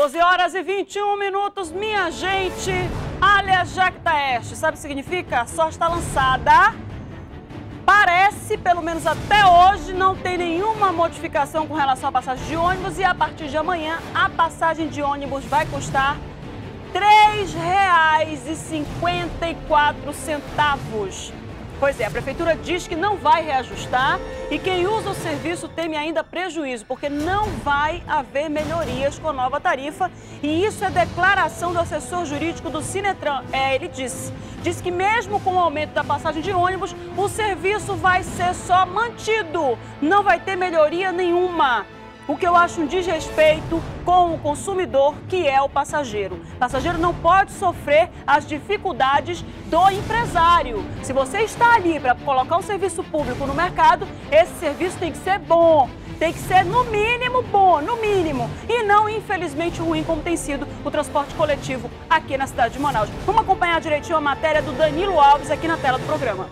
12 horas e 21 minutos, minha gente. Alia Jactaeste, sabe o que significa? A sorte está lançada. Parece, pelo menos até hoje, não tem nenhuma modificação com relação à passagem de ônibus e a partir de amanhã a passagem de ônibus vai custar R$ 3,54. Pois é, a prefeitura diz que não vai reajustar e quem usa o serviço teme ainda prejuízo, porque não vai haver melhorias com a nova tarifa. E isso é declaração do assessor jurídico do Sinetran. É, ele disse. Diz que mesmo com o aumento da passagem de ônibus, o serviço vai ser só mantido. Não vai ter melhoria nenhuma o que eu acho um desrespeito com o consumidor, que é o passageiro. O passageiro não pode sofrer as dificuldades do empresário. Se você está ali para colocar um serviço público no mercado, esse serviço tem que ser bom, tem que ser no mínimo bom, no mínimo, e não infelizmente ruim como tem sido o transporte coletivo aqui na cidade de Manaus. Vamos acompanhar direitinho a matéria do Danilo Alves aqui na tela do programa.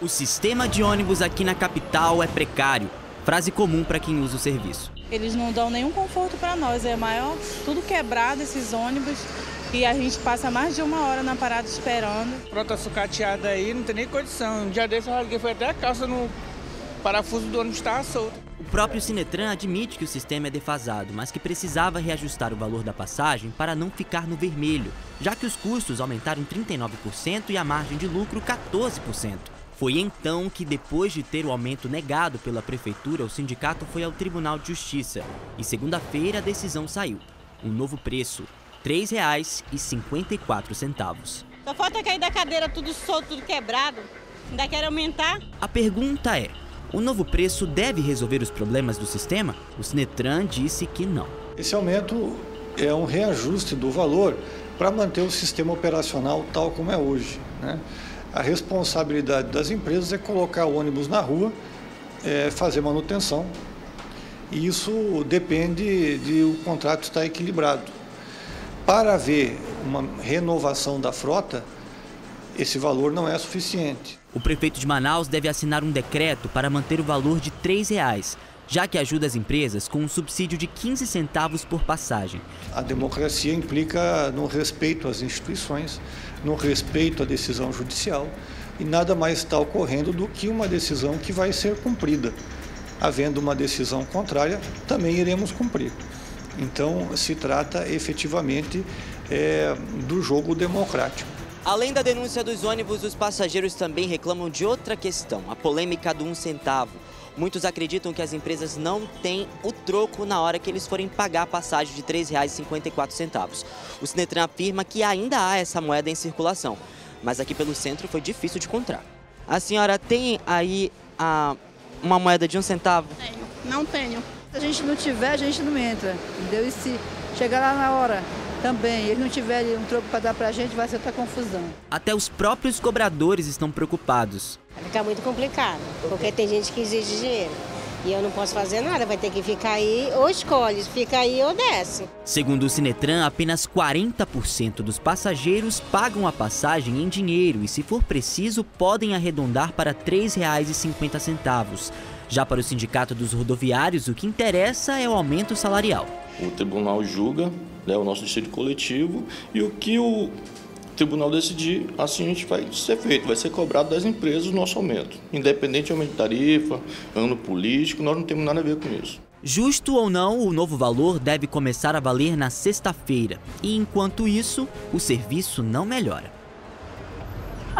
O sistema de ônibus aqui na capital é precário frase comum para quem usa o serviço. Eles não dão nenhum conforto para nós, é maior, tudo quebrado esses ônibus e a gente passa mais de uma hora na parada esperando. Frota sucateada aí, não tem nem condição. Um dia desse eu rasguei, foi até a calça no parafuso do ônibus estava solto. O próprio Sinetran admite que o sistema é defasado, mas que precisava reajustar o valor da passagem para não ficar no vermelho, já que os custos aumentaram 39% e a margem de lucro 14%. Foi então que, depois de ter o aumento negado pela prefeitura, o sindicato foi ao Tribunal de Justiça e segunda-feira a decisão saiu. Um novo preço, R$ 3,54. Só falta cair da cadeira tudo solto, tudo quebrado. Ainda quer aumentar? A pergunta é: o novo preço deve resolver os problemas do sistema? O Sinetran disse que não. Esse aumento é um reajuste do valor para manter o sistema operacional tal como é hoje. Né? A responsabilidade das empresas é colocar o ônibus na rua, é, fazer manutenção. E isso depende de o contrato estar equilibrado. Para haver uma renovação da frota, esse valor não é suficiente. O prefeito de Manaus deve assinar um decreto para manter o valor de R$ reais já que ajuda as empresas com um subsídio de 15 centavos por passagem. A democracia implica no respeito às instituições, no respeito à decisão judicial, e nada mais está ocorrendo do que uma decisão que vai ser cumprida. Havendo uma decisão contrária, também iremos cumprir. Então, se trata efetivamente é, do jogo democrático. Além da denúncia dos ônibus, os passageiros também reclamam de outra questão, a polêmica do um centavo. Muitos acreditam que as empresas não têm o troco na hora que eles forem pagar a passagem de R$ 3,54. O Sinetran afirma que ainda há essa moeda em circulação, mas aqui pelo centro foi difícil de encontrar. A senhora tem aí a, uma moeda de um centavo? Tenho, não tenho. Se a gente não tiver, a gente não entra, entendeu? E se chegar lá na hora também, eles não tiverem um troco para dar para a gente, vai ser outra confusão. Até os próprios cobradores estão preocupados. Vai ficar muito complicado, porque tem gente que exige dinheiro. E eu não posso fazer nada, vai ter que ficar aí, ou escolhe, fica aí ou desce. Segundo o Sinetran, apenas 40% dos passageiros pagam a passagem em dinheiro e, se for preciso, podem arredondar para R$ 3,50. Já para o Sindicato dos Rodoviários, o que interessa é o aumento salarial. O tribunal julga né, o nosso distrito coletivo e o que o tribunal decidir, assim a gente vai ser feito, vai ser cobrado das empresas o nosso aumento. Independente de tarifa, ano político, nós não temos nada a ver com isso. Justo ou não, o novo valor deve começar a valer na sexta-feira. E enquanto isso, o serviço não melhora.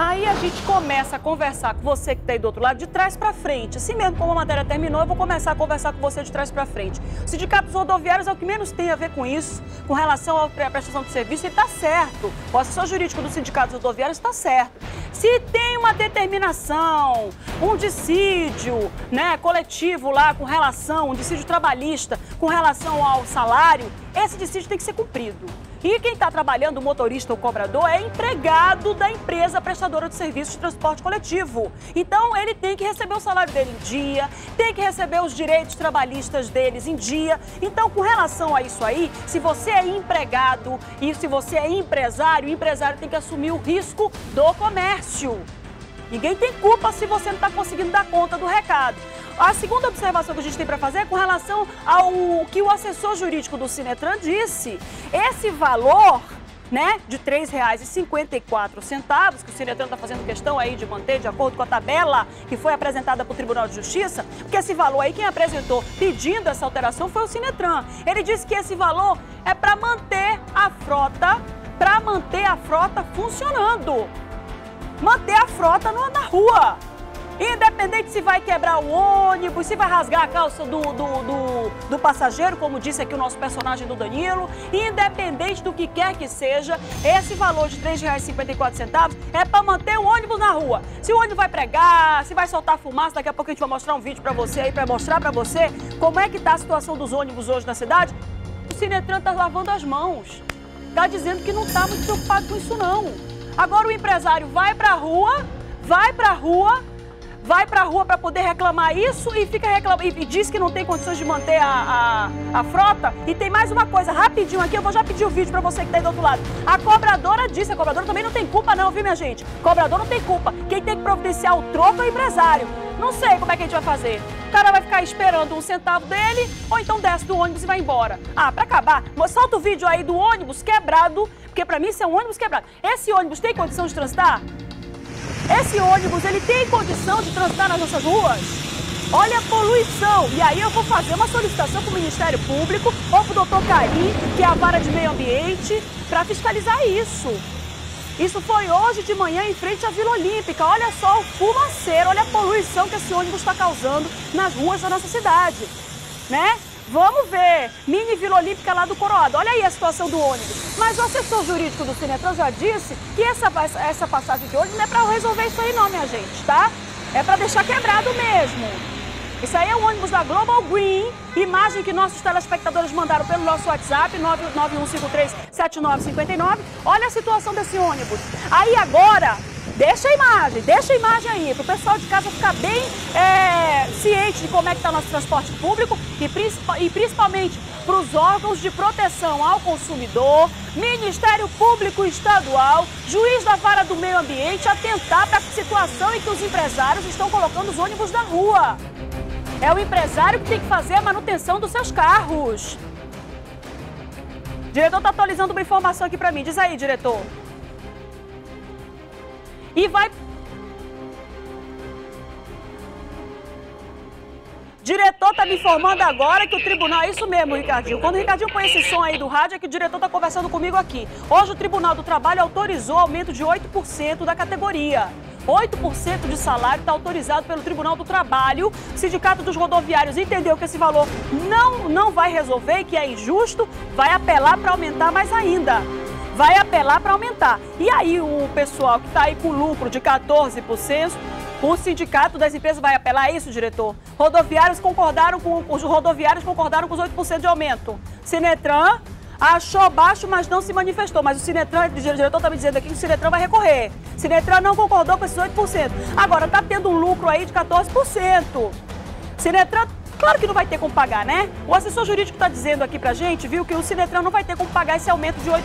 Aí a gente começa a conversar com você que está aí do outro lado, de trás para frente. Assim mesmo como a matéria terminou, eu vou começar a conversar com você de trás para frente. O sindicatos rodoviários é o que menos tem a ver com isso, com relação à prestação de serviço, e está certo. O assessor jurídico dos sindicatos rodoviários está certo. Se tem uma determinação, um dissídio né, coletivo lá com relação, um dissídio trabalhista com relação ao salário, esse dissídio tem que ser cumprido. E quem está trabalhando, o motorista ou cobrador, é empregado da empresa prestadora de serviço de transporte coletivo. Então, ele tem que receber o salário dele em dia, tem que receber os direitos trabalhistas deles em dia. Então, com relação a isso aí, se você é empregado e se você é empresário, o empresário tem que assumir o risco do comércio. Ninguém tem culpa se você não está conseguindo dar conta do recado. A segunda observação que a gente tem para fazer é com relação ao que o assessor jurídico do Sinetran disse. Esse valor né, de R$ 3,54, que o Sinetran está fazendo questão aí de manter de acordo com a tabela que foi apresentada para o Tribunal de Justiça, porque esse valor aí, quem apresentou pedindo essa alteração foi o Sinetran. Ele disse que esse valor é para manter a frota, para manter a frota funcionando. Manter a frota na rua. Independente se vai quebrar o ônibus, se vai rasgar a calça do, do, do, do, passageiro, como disse aqui o nosso personagem do Danilo, independente do que quer que seja, esse valor de R$ 3,54 é para manter o ônibus na rua. Se o ônibus vai pregar, se vai soltar fumaça, daqui a pouco a gente vai mostrar um vídeo para você aí, para mostrar para você como é que está a situação dos ônibus hoje na cidade. O Sinetran está lavando as mãos. Está dizendo que não está muito preocupado com isso não. Agora o empresário vai para a rua, vai para a rua vai para a rua para poder reclamar isso e fica reclamando e, diz que não tem condições de manter a, a, a, frota. E tem mais uma coisa, rapidinho aqui, eu vou já pedir o vídeo para você que está aí do outro lado. A cobradora disse, a cobradora também não tem culpa não, viu minha gente? Cobrador não tem culpa. Quem tem que providenciar o troco é o empresário. Não sei como é que a gente vai fazer. O cara vai ficar esperando um centavo dele ou então desce do ônibus e vai embora. Ah, para acabar, solta o vídeo aí do ônibus quebrado, porque para mim isso é um ônibus quebrado. Esse ônibus tem condição de transitar? Esse ônibus, ele tem condição de transitar nas nossas ruas? Olha a poluição. E aí eu vou fazer uma solicitação para o Ministério Público ou para o doutor Carim, que é a vara de meio ambiente, para fiscalizar isso. Isso foi hoje de manhã em frente à Vila Olímpica. Olha só o fumaceiro, olha a poluição que esse ônibus está causando nas ruas da nossa cidade. Né? Vamos ver. Mini Vila Olímpica lá do Coroado. Olha aí a situação do ônibus. Mas o assessor jurídico do Sinetran já disse que essa, essa passagem de ônibus não é para resolver isso aí não, minha gente, tá? É para deixar quebrado mesmo. Isso aí é o ônibus da Global Green, imagem que nossos telespectadores mandaram pelo nosso WhatsApp, 991537959. Olha a situação desse ônibus. Aí agora, Deixa a imagem, deixa a imagem aí, para o pessoal de casa ficar bem é, ciente de como é que está nosso transporte público e, principal, principalmente para os órgãos de proteção ao consumidor, Ministério Público Estadual, juiz da vara do meio ambiente, atentar para a situação em que os empresários estão colocando os ônibus na rua. É o empresário que tem que fazer a manutenção dos seus carros. O diretor está atualizando uma informação aqui para mim. Diz aí, diretor. E vai. Diretor tá me informando agora que o tribunal. É isso mesmo, Ricardinho. Quando o Ricardinho põe esse som aí do rádio, é que o diretor tá conversando comigo aqui. Hoje o Tribunal do Trabalho autorizou aumento de 8% da categoria. 8% de salário está autorizado pelo Tribunal do Trabalho. O Sindicato dos Rodoviários entendeu que esse valor não, não vai resolver, que é injusto, vai apelar para aumentar mais ainda vai apelar para aumentar. E aí o pessoal que está aí com lucro de 14%, o sindicato das empresas vai apelar a isso, diretor? Rodoviários concordaram com os rodoviários concordaram com os 8% de aumento. Sinetran achou baixo, mas não se manifestou. Mas o Sinetran, o diretor está me dizendo aqui que o Sinetran vai recorrer. Sinetran não concordou com esses 8%. Agora está tendo um lucro aí de 14%. Sinetran Claro que não vai ter como pagar, né? O assessor jurídico está dizendo aqui pra gente, viu, que o Sinetran não vai ter como pagar esse aumento de 8%.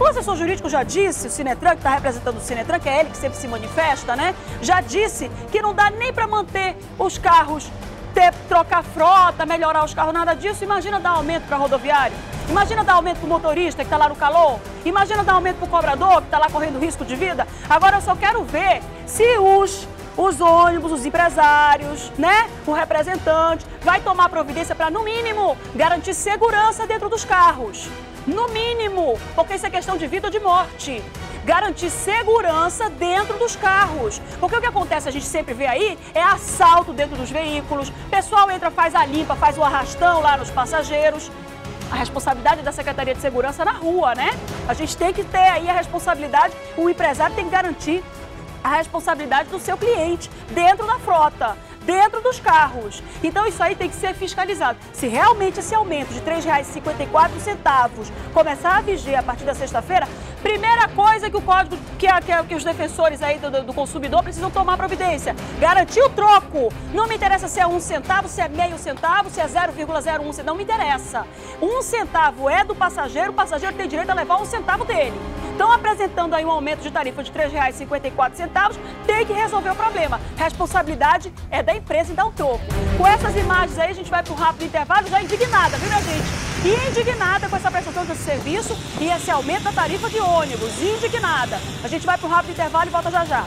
O assessor jurídico já disse, o Sinetran, que está representando o Sinetran, que é ele que sempre se manifesta, né? Já disse que não dá nem para manter os carros, ter, trocar frota, melhorar os carros, nada disso. Imagina dar aumento para rodoviário. Imagina dar aumento para o motorista que está lá no calor. Imagina dar aumento para o cobrador que está lá correndo risco de vida. Agora eu só quero ver se os os ônibus, os empresários, né? O representante vai tomar providência para, no mínimo, garantir segurança dentro dos carros. No mínimo, porque isso é questão de vida ou de morte. Garantir segurança dentro dos carros. Porque o que acontece, a gente sempre vê aí, é assalto dentro dos veículos. Pessoal entra, faz a limpa, faz o arrastão lá nos passageiros a responsabilidade da Secretaria de Segurança na rua, né? A gente tem que ter aí a responsabilidade, o empresário tem que garantir a responsabilidade do seu cliente dentro da frota, dentro dos carros. Então isso aí tem que ser fiscalizado. Se realmente esse aumento de R$ 3,54 começar a viger a partir da sexta-feira, primeira coisa que o código, que, a, que, a, que os defensores aí do, do, consumidor precisam tomar providência, garantir o troco. Não me interessa se é um centavo, se é meio centavo, se é 0,01, não me interessa. Um centavo é do passageiro, o passageiro tem direito a levar um centavo dele. Estão apresentando aí um aumento de tarifa de R$ 3,54, tem que resolver o problema. Responsabilidade é da empresa e dá o troco. Com essas imagens aí, a gente vai para um rápido intervalo já indignada, viu, minha gente? E indignada com essa prestação desse serviço e esse aumento da tarifa de ônibus. Indignada. A gente vai para um rápido intervalo e volta já já.